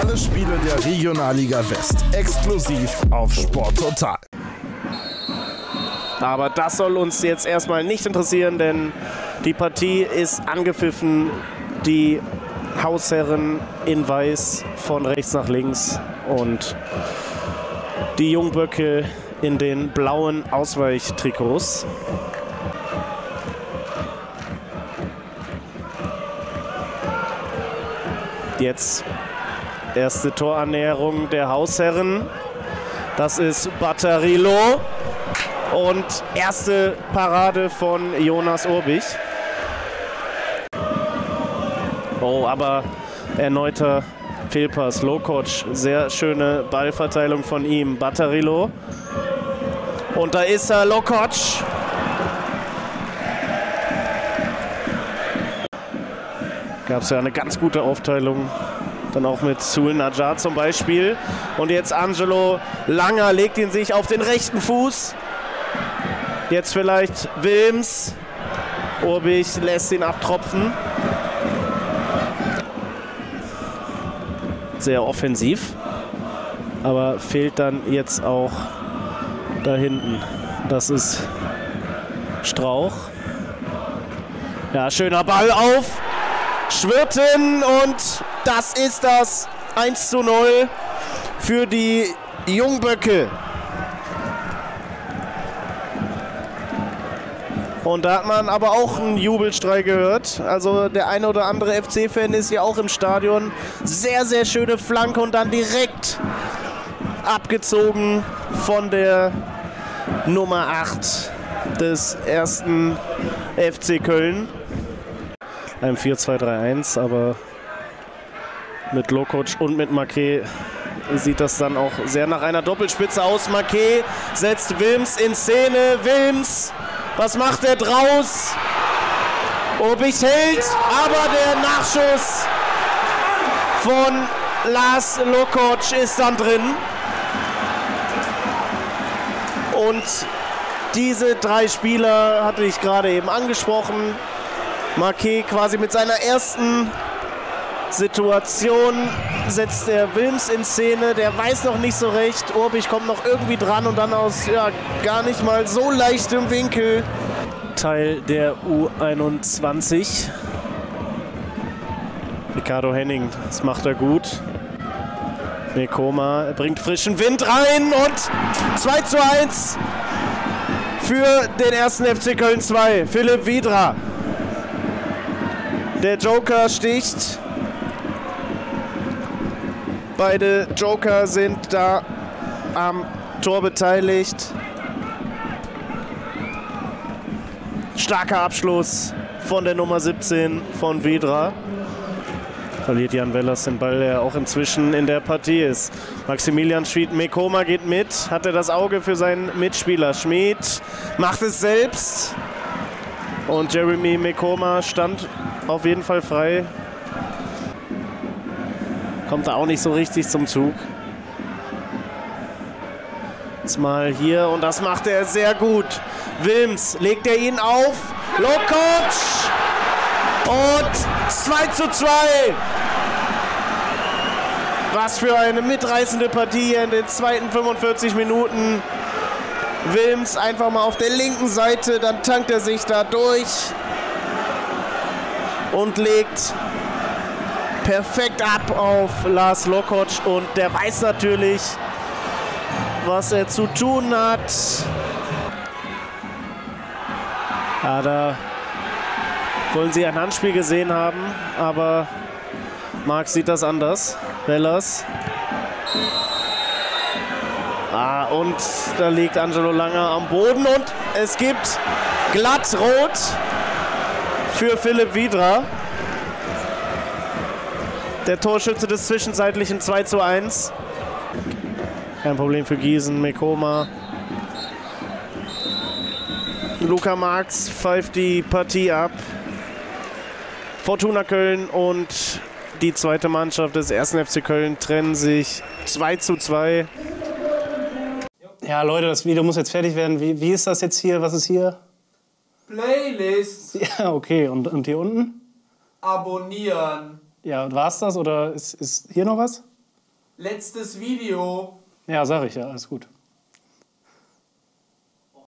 Alle Spiele der Regionalliga West exklusiv auf Sport Total. Aber das soll uns jetzt erstmal nicht interessieren, denn die Partie ist angepfiffen. Die Hausherren in Weiß von rechts nach links und die Jungböcke in den blauen Ausweichtrikots. Jetzt erste Torannäherung der Hausherren. Das ist Batterilo. Und erste Parade von Jonas Urbich. Oh, aber erneuter Fehlpass. Lokoc, sehr schöne Ballverteilung von ihm. Batterilo. Und da ist er, Lokoc. Gab es ja eine ganz gute Aufteilung. Dann auch mit Sul Najjar zum Beispiel. Und jetzt Angelo Langer legt ihn sich auf den rechten Fuß. Jetzt vielleicht Wilms. Urbich lässt ihn abtropfen. Sehr offensiv. Aber fehlt dann jetzt auch da hinten. Das ist Strauch. Ja, schöner Ball auf. Schwirten und das ist das 1 zu 0 für die Jungböcke. Und da hat man aber auch einen Jubelstrei gehört. Also der eine oder andere FC-Fan ist ja auch im Stadion. Sehr, sehr schöne Flanke und dann direkt abgezogen von der Nummer 8 des ersten FC Köln. Ein 4-2-3-1, aber mit Lokoc und mit Marquet sieht das dann auch sehr nach einer Doppelspitze aus. Marquet setzt Wilms in Szene. Wilms was macht er draus? Obich hält, aber der Nachschuss von Lars Lokoc ist dann drin. Und diese drei Spieler hatte ich gerade eben angesprochen. Marquet quasi mit seiner ersten Situation setzt der Wilms in Szene. Der weiß noch nicht so recht. Urbich kommt noch irgendwie dran und dann aus ja, gar nicht mal so leichtem Winkel. Teil der U21. Ricardo Henning, das macht er gut. Nekoma bringt frischen Wind rein und 2 zu 1 für den ersten FC Köln 2. Philipp Wiedra. Der Joker sticht. Beide Joker sind da am Tor beteiligt. Starker Abschluss von der Nummer 17 von Vedra. Verliert Jan Wellers den Ball, der auch inzwischen in der Partie ist. Maximilian Schmid, Mekoma geht mit. Hat er das Auge für seinen Mitspieler. Schmid macht es selbst. Und Jeremy Mekoma stand auf jeden Fall frei. Kommt da auch nicht so richtig zum Zug. Jetzt mal hier und das macht er sehr gut. Wilms legt er ihn auf. Lokoc und 2 zu 2. Was für eine mitreißende Partie in den zweiten 45 Minuten. Wilms einfach mal auf der linken Seite, dann tankt er sich da durch und legt perfekt ab auf Lars Lokoc und der weiß natürlich, was er zu tun hat. Ja, da wollen sie ein Handspiel gesehen haben, aber Marc sieht das anders. Wellers. Ah, und da liegt Angelo Langer am Boden und es gibt glatt rot für Philipp Wiedra. Der Torschütze des zwischenzeitlichen 2 zu 1. Kein Problem für Gießen, Mekoma. Luca Marx pfeift die Partie ab. Fortuna Köln und die zweite Mannschaft des 1. FC Köln trennen sich 2 zu 2. Ja, Leute, das Video muss jetzt fertig werden. Wie, wie ist das jetzt hier? Was ist hier? Playlist Ja, okay. Und, und hier unten? abonnieren. Ja, war's das oder ist, ist hier noch was? Letztes Video. Ja, sag ich ja, alles gut.